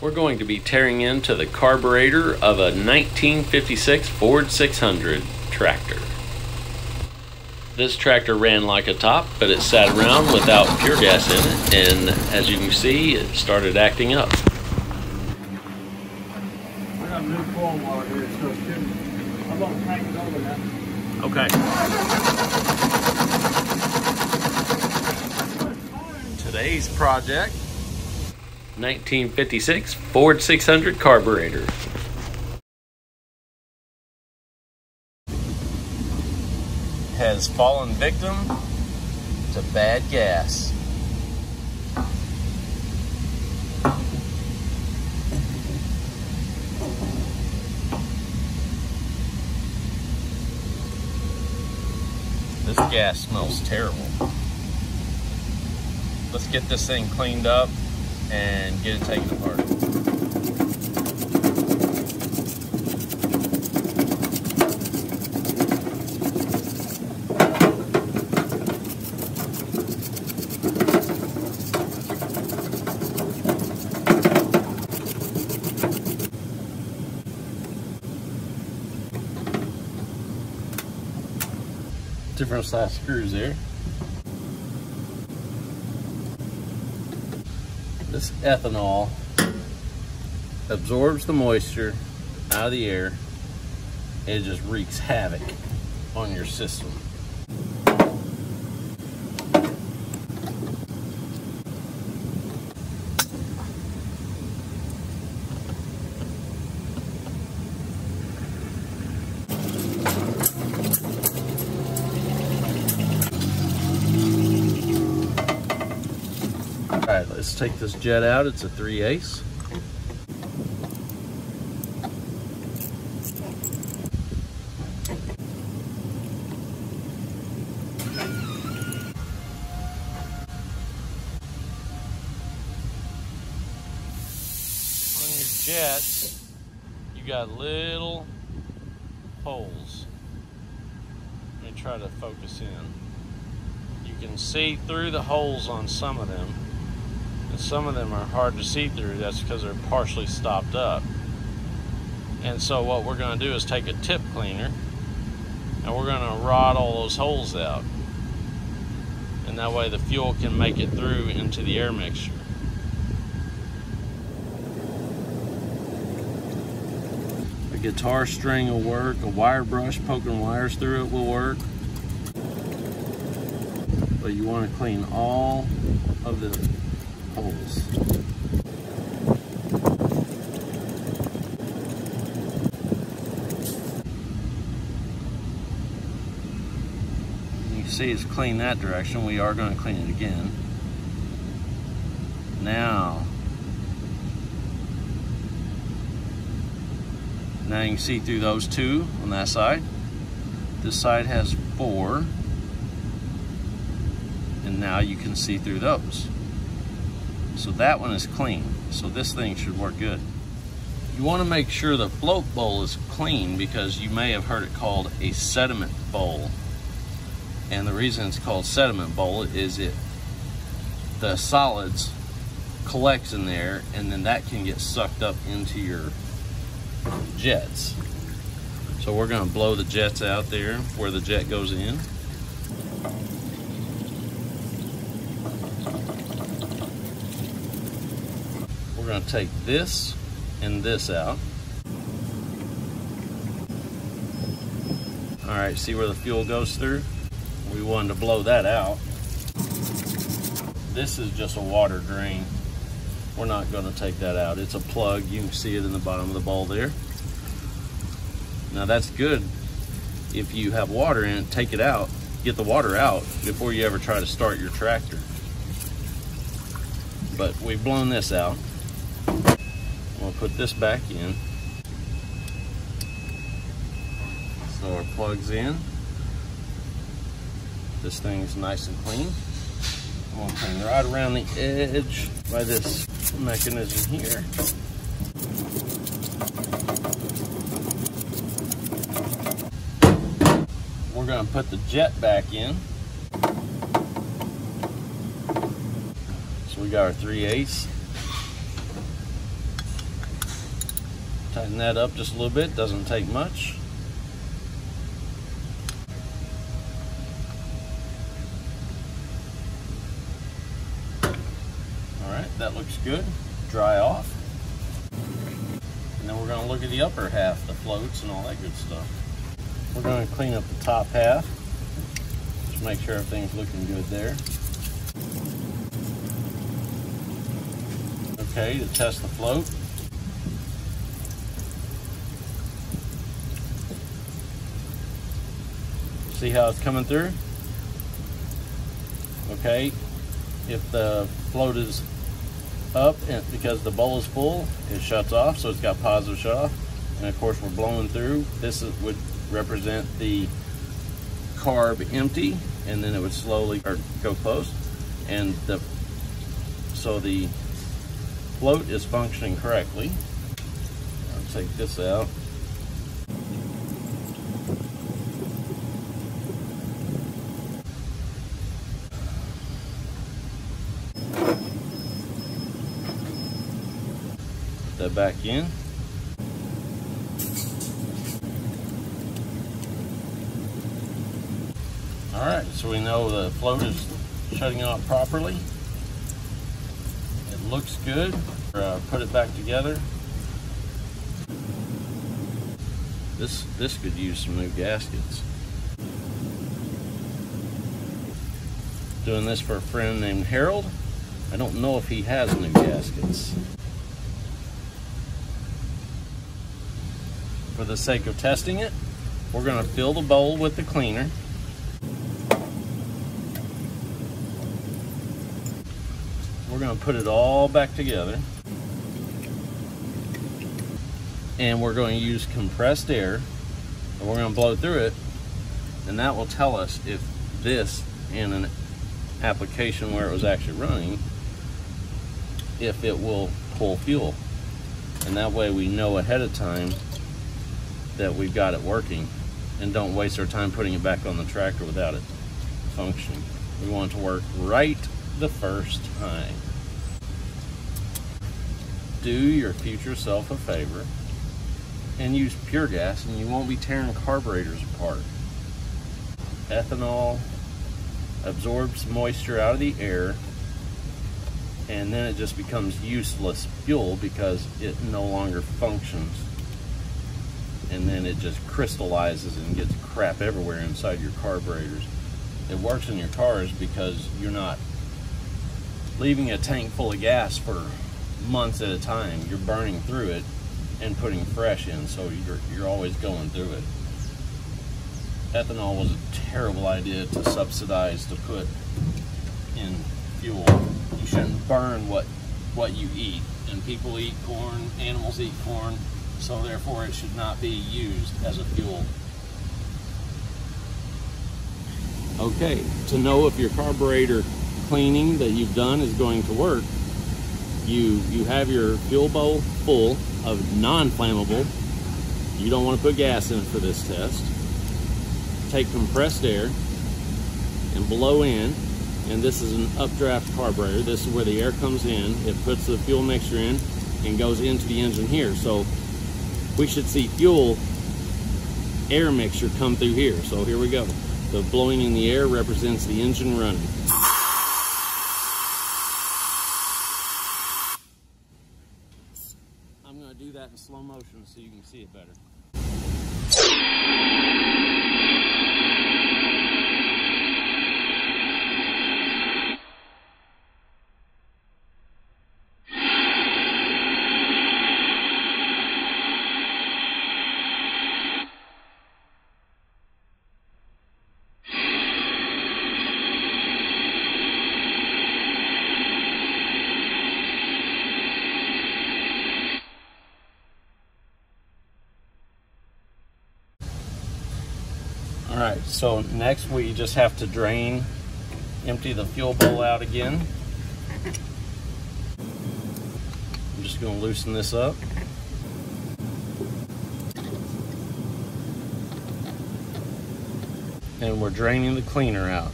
We're going to be tearing into the carburetor of a 1956 Ford 600 tractor. This tractor ran like a top, but it sat around without pure gas in it, and as you can see, it started acting up. I got new coil wire here, so it's good. I'm gonna crank it over now. Okay. Today's project 1956 Ford 600 carburetor. Has fallen victim to bad gas. This gas smells terrible. Let's get this thing cleaned up and get it taken apart. Different size screws there. This ethanol absorbs the moisture out of the air and it just wreaks havoc on your system. All right, let's take this jet out. It's a 3 ace. On your jets, you got little holes. Let me try to focus in. You can see through the holes on some of them some of them are hard to see through. That's because they're partially stopped up. And so what we're going to do is take a tip cleaner and we're going to rod all those holes out. And that way the fuel can make it through into the air mixture. A guitar string will work, a wire brush poking wires through it will work. But you want to clean all of the holes. You see it's clean that direction. We are going to clean it again. Now, now you can see through those two on that side. This side has four. And now you can see through those. So that one is clean. So this thing should work good. You want to make sure the float bowl is clean because you may have heard it called a sediment bowl. And the reason it's called sediment bowl is it the solids collects in there and then that can get sucked up into your jets. So we're going to blow the jets out there where the jet goes in. We're going to take this and this out. All right, see where the fuel goes through? We wanted to blow that out. This is just a water drain. We're not going to take that out. It's a plug. You can see it in the bottom of the bowl there. Now that's good. If you have water in it, take it out. Get the water out before you ever try to start your tractor. But we've blown this out. We'll put this back in. So our plug's in. This thing's nice and clean. I'm gonna clean right around the edge by this mechanism here. We're gonna put the jet back in. So we got our 3 ace. Tighten that up just a little bit, doesn't take much. All right, that looks good. Dry off. And then we're gonna look at the upper half, the floats and all that good stuff. We're gonna clean up the top half. Just make sure everything's looking good there. Okay, to test the float. See how it's coming through? Okay, if the float is up and because the bowl is full, it shuts off, so it's got positive shut off. And of course we're blowing through. This is, would represent the carb empty, and then it would slowly or go close. And the so the float is functioning correctly. I'll take this out. That back in. All right, so we know the float is shutting off properly. It looks good. Uh, put it back together. This this could use some new gaskets. Doing this for a friend named Harold. I don't know if he has new gaskets. For the sake of testing it, we're gonna fill the bowl with the cleaner. We're gonna put it all back together. And we're going to use compressed air and we're going to blow through it and that will tell us if this in an application where it was actually running if it will pull fuel and that way we know ahead of time that we've got it working and don't waste our time putting it back on the tractor without it functioning. We want it to work right the first time. Do your future self a favor and use pure gas and you won't be tearing carburetors apart. Ethanol absorbs moisture out of the air and then it just becomes useless fuel because it no longer functions and then it just crystallizes and gets crap everywhere inside your carburetors. It works in your cars because you're not leaving a tank full of gas for months at a time. You're burning through it and putting fresh in, so you're, you're always going through it. Ethanol was a terrible idea to subsidize to put in fuel. You shouldn't burn what what you eat. And people eat corn, animals eat corn, so therefore it should not be used as a fuel. Okay, to know if your carburetor cleaning that you've done is going to work, you you have your fuel bowl full of non-flammable. You don't want to put gas in for this test. Take compressed air and blow in, and this is an updraft carburetor. This is where the air comes in. It puts the fuel mixture in and goes into the engine here. So we should see fuel air mixture come through here. So here we go. The blowing in the air represents the engine running. I'm going to do that in slow motion so you can see it better. All right, so next we just have to drain, empty the fuel bowl out again. I'm just gonna loosen this up. And we're draining the cleaner out.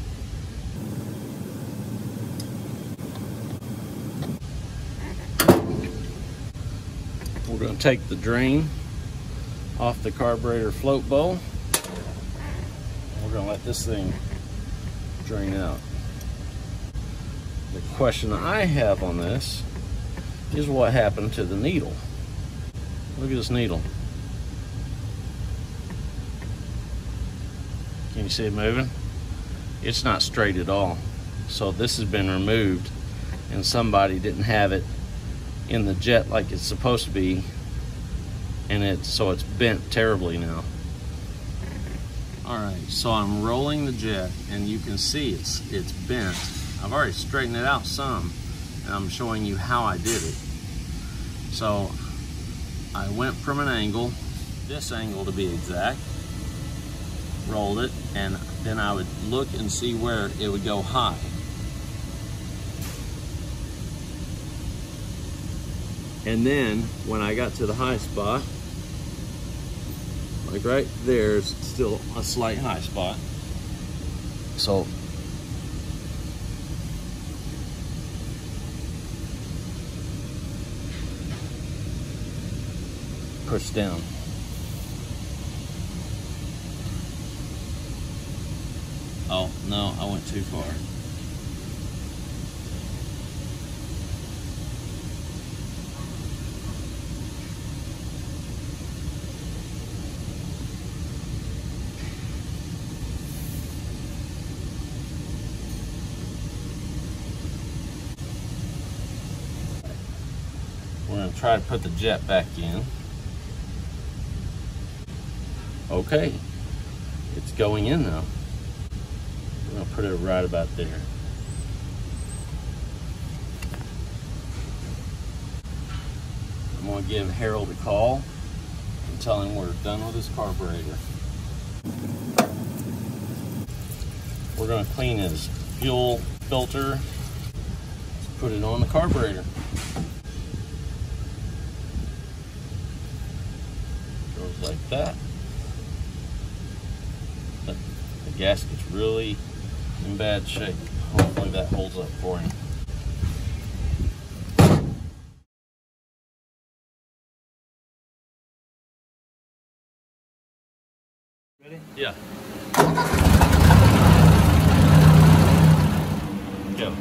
We're gonna take the drain off the carburetor float bowl. We're gonna let this thing drain out. The question I have on this is what happened to the needle. Look at this needle. Can you see it moving? It's not straight at all. So this has been removed and somebody didn't have it in the jet like it's supposed to be and it's so it's bent terribly now. All right, so I'm rolling the jet and you can see it's it's bent. I've already straightened it out some and I'm showing you how I did it. So I went from an angle, this angle to be exact, rolled it, and then I would look and see where it would go high. And then when I got to the high spot, like right there's still a slight high spot. So push down. Oh, no, I went too far. Try to put the jet back in. Okay, it's going in now. I'm to put it right about there. I'm to give Harold a call and tell him we're done with his carburetor. We're to clean his fuel filter, put it on the carburetor. Goes like that. The, the gasket's really in bad shape. Hopefully that holds up for him. Ready? Yeah. Go.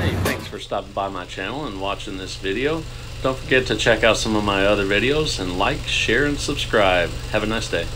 Hey, thanks for stopping by my channel and watching this video. Don't forget to check out some of my other videos and like, share, and subscribe. Have a nice day.